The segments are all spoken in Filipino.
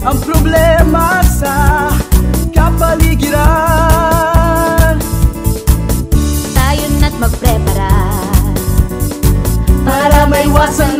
ang problema sa kapaligiran. Tayo na't magprepara Para may maiwasan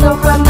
no problem.